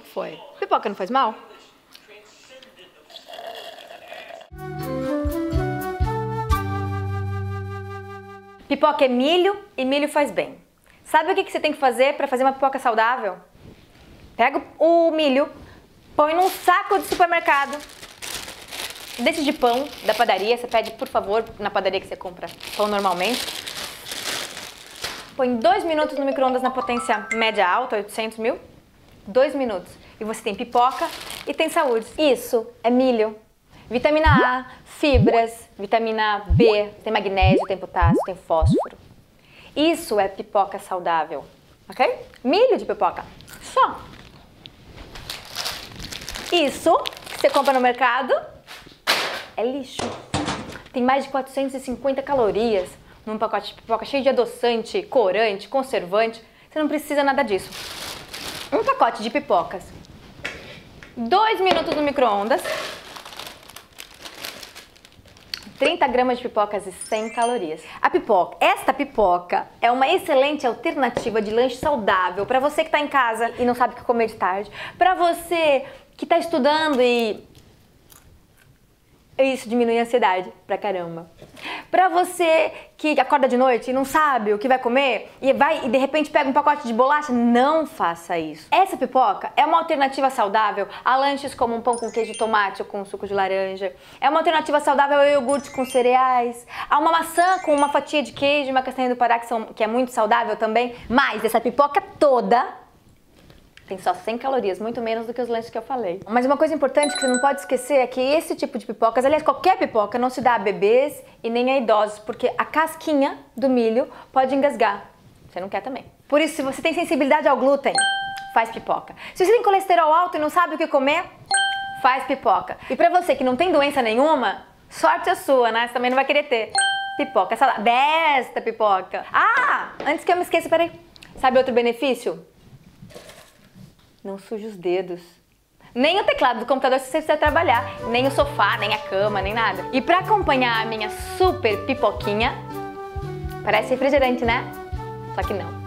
foi? Pipoca não faz mal? Pipoca é milho e milho faz bem. Sabe o que você tem que fazer para fazer uma pipoca saudável? Pega o milho, põe num saco de supermercado, desse de pão da padaria, você pede por favor na padaria que você compra pão normalmente. Põe dois minutos no micro-ondas na potência média alta, 800 mil. Dois minutos. E você tem pipoca e tem saúde. Isso é milho. Vitamina A, fibras, vitamina B, tem magnésio, tem potássio, tem fósforo. Isso é pipoca saudável, ok? Milho de pipoca, só. Isso que você compra no mercado é lixo. Tem mais de 450 calorias num pacote de pipoca cheio de adoçante, corante, conservante. Você não precisa nada disso. Um pacote de pipocas. Dois minutos no micro-ondas 30 gramas de pipocas e 100 calorias. A pipoca, esta pipoca é uma excelente alternativa de lanche saudável para você que está em casa e não sabe o que comer de tarde, para você que está estudando e isso diminui a ansiedade pra caramba. Pra você que acorda de noite e não sabe o que vai comer e vai e de repente pega um pacote de bolacha, não faça isso. Essa pipoca é uma alternativa saudável a lanches como um pão com queijo de tomate ou com suco de laranja. É uma alternativa saudável a iogurte com cereais, a uma maçã com uma fatia de queijo e uma castanha do Pará que, são, que é muito saudável também. Mas essa pipoca toda tem só 100 calorias, muito menos do que os lanches que eu falei. Mas uma coisa importante que você não pode esquecer é que esse tipo de pipocas, aliás, qualquer pipoca, não se dá a bebês e nem a idosos, porque a casquinha do milho pode engasgar. Você não quer também. Por isso, se você tem sensibilidade ao glúten, faz pipoca. Se você tem colesterol alto e não sabe o que comer, faz pipoca. E pra você que não tem doença nenhuma, sorte a sua, né? Você também não vai querer ter. Pipoca salada. Desta pipoca. Ah, antes que eu me esqueça, peraí. Sabe outro benefício? Não suje os dedos. Nem o teclado do computador se você precisa trabalhar, nem o sofá, nem a cama, nem nada. E para acompanhar a minha super pipoquinha, parece refrigerante, né? Só que não.